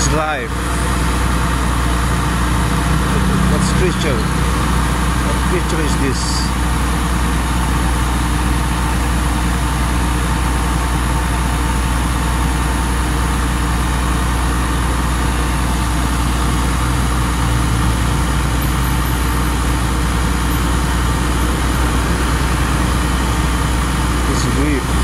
Twitch live. What's Twitcher? What picture is this? This is weird.